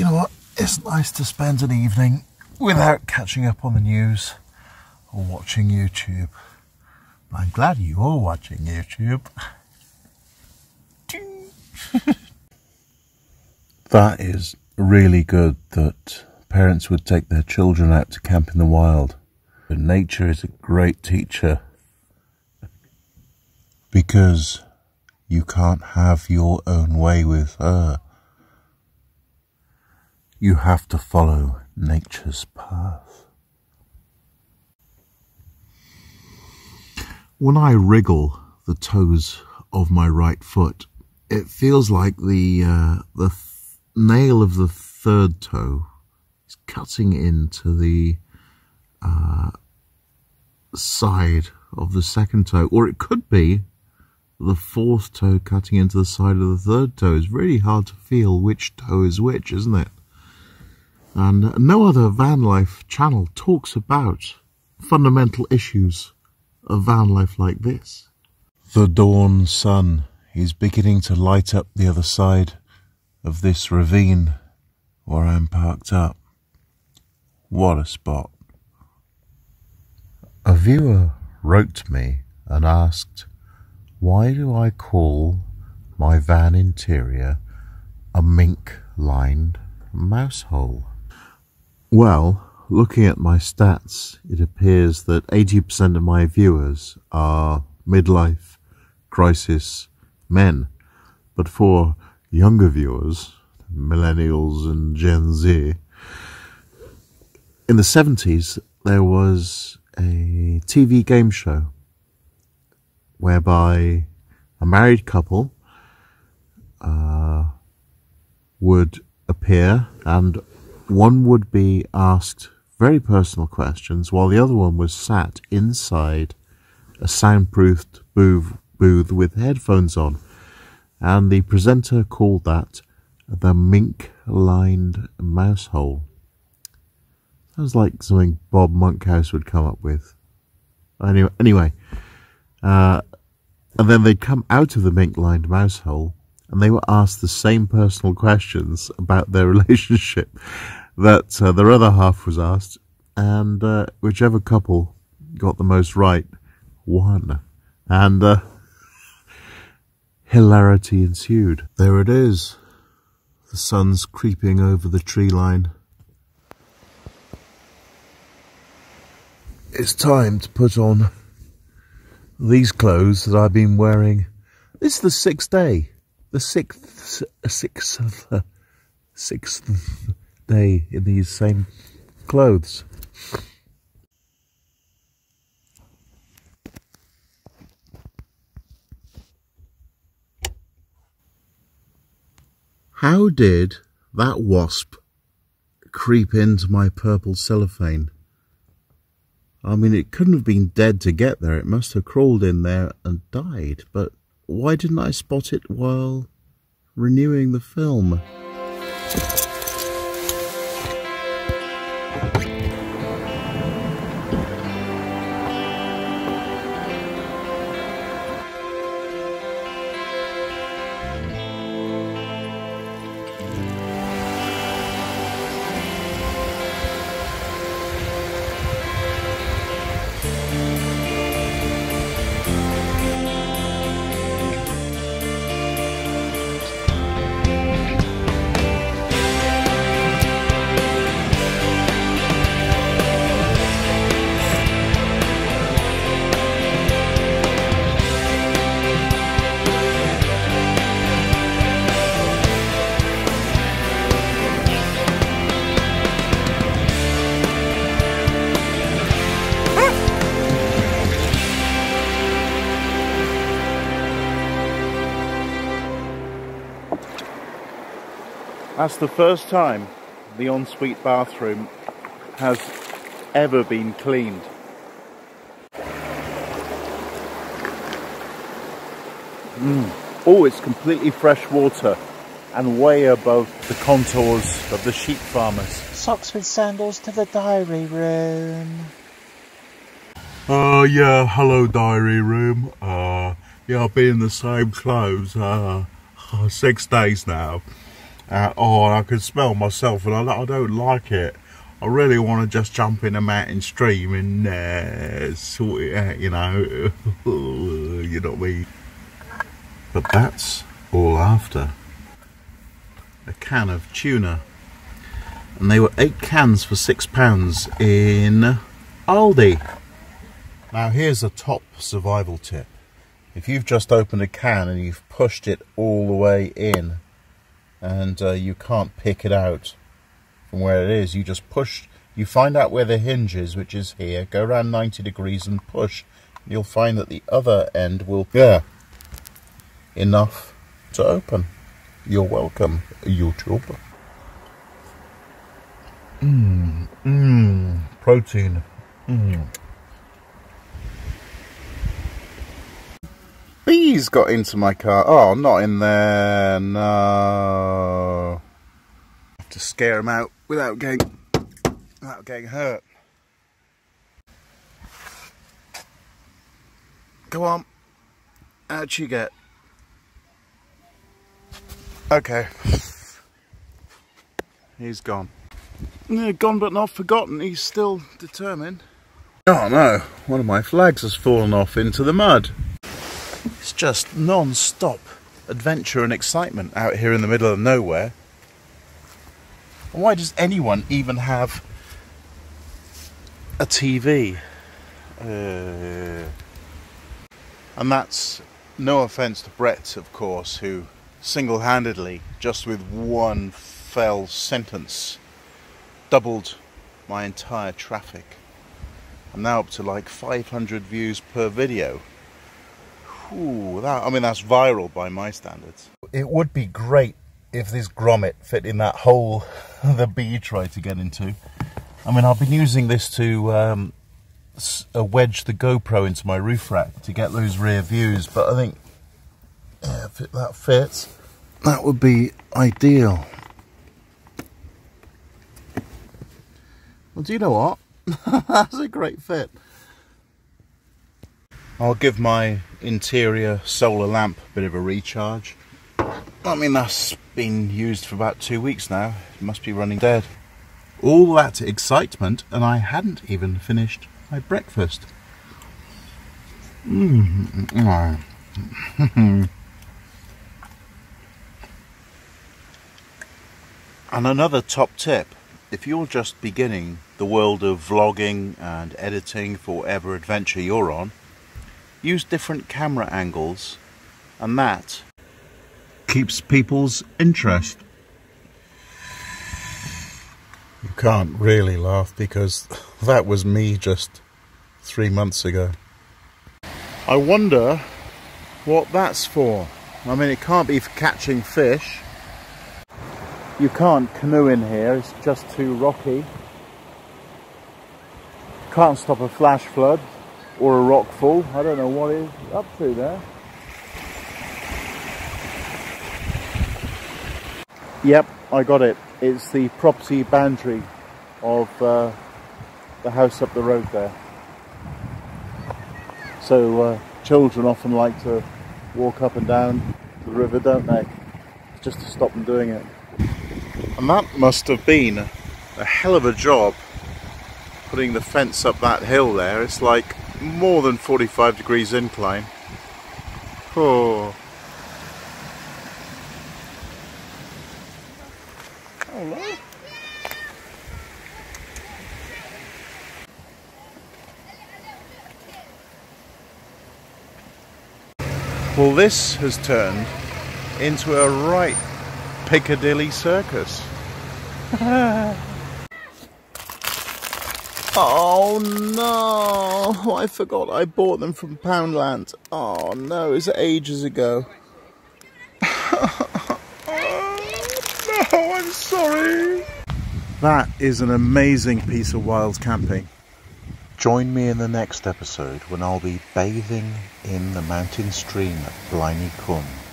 you know what? It's nice to spend an evening without catching up on the news or watching YouTube. I'm glad you're watching YouTube. that is really good that parents would take their children out to camp in the wild. But nature is a great teacher because you can't have your own way with her. You have to follow nature's path. When I wriggle the toes of my right foot, it feels like the uh, the th nail of the third toe is cutting into the uh, side of the second toe, or it could be the fourth toe cutting into the side of the third toe. It's really hard to feel which toe is which, isn't it? And no other van life channel talks about fundamental issues of van life like this. The dawn sun is beginning to light up the other side of this ravine where I'm parked up. What a spot. A viewer wrote me and asked, why do I call my van interior a mink-lined mouse hole? Well, looking at my stats, it appears that 80% of my viewers are midlife crisis men. But for younger viewers, millennials and Gen Z, in the 70s, there was a TV game show whereby a married couple uh, would appear and one would be asked very personal questions while the other one was sat inside a soundproofed booth, booth with headphones on. And the presenter called that the mink lined mouse hole. Sounds like something Bob Monkhouse would come up with. Anyway, anyway uh, and then they'd come out of the mink lined mouse hole and they were asked the same personal questions about their relationship that uh, their other half was asked, and uh, whichever couple got the most right won. And uh, hilarity ensued. There it is. The sun's creeping over the tree line. It's time to put on these clothes that I've been wearing. This is the sixth day. The sixth, sixth, sixth day in these same clothes. How did that wasp creep into my purple cellophane? I mean, it couldn't have been dead to get there. It must have crawled in there and died. But why didn't I spot it while renewing the film? Yeah. That's the first time the ensuite bathroom has ever been cleaned. Mm. Oh, it's completely fresh water and way above the contours of the sheep farmers. Socks with sandals to the diary room. Oh, uh, yeah, hello diary room. Uh, yeah, I've been in the same clothes uh, six days now Uh, oh, I can smell myself, and I, I don't like it. I really want to just jump in a mountain stream and uh, sort it out, you know. you know what I mean? But that's all after. A can of tuna. And they were eight cans for six pounds in Aldi. Now here's a top survival tip. If you've just opened a can and you've pushed it all the way in and uh, you can't pick it out from where it is, you just push, you find out where the hinge is, which is here, go around 90 degrees and push. You'll find that the other end will, yeah, enough to open. You're welcome, YouTube. Mmm, mmm, protein. Mmm. Bees got into my car. Oh, not in there. No. I have to scare them out without getting, without getting hurt. Go on. How'd you get? Okay. He's gone. Yeah, gone but not forgotten. He's still determined. Oh no, one of my flags has fallen off into the mud. It's just non-stop adventure and excitement out here in the middle of nowhere. Why does anyone even have a TV? Uh, and that's no offence to Brett, of course, who single-handedly, just with one fell sentence, doubled my entire traffic. I'm now up to like 500 views per video. Ooh, that, I mean, that's viral by my standards. It would be great if this grommet fit in that hole the bee tried to get into. I mean, I've been using this to um, uh, wedge the GoPro into my roof rack to get those rear views, but I think yeah, if it, that fits, that would be ideal. Well, do you know what? That's a great fit. I'll give my interior solar lamp bit of a recharge. I mean, that's been used for about two weeks now. It must be running dead. All that excitement, and I hadn't even finished my breakfast. Mm. and another top tip if you're just beginning the world of vlogging and editing for whatever adventure you're on, use different camera angles and that keeps people's interest. You can't really laugh because that was me just three months ago. I wonder what that's for. I mean, it can't be for catching fish. You can't canoe in here, it's just too rocky. Can't stop a flash flood or a rock fall. I don't know what he's up to there. Yep, I got it. It's the property boundary of uh, the house up the road there. So uh, children often like to walk up and down the river, don't they? Just to stop them doing it. And that must have been a hell of a job putting the fence up that hill there. It's like more than 45 degrees incline. Oh. Hello. Well, this has turned into a right Piccadilly Circus. oh no! I forgot I bought them from Poundland. Oh no, it's ages ago. oh, no, I'm sorry. That is an amazing piece of wild camping. Join me in the next episode when I'll be bathing in the mountain stream at Blaen y Cwm.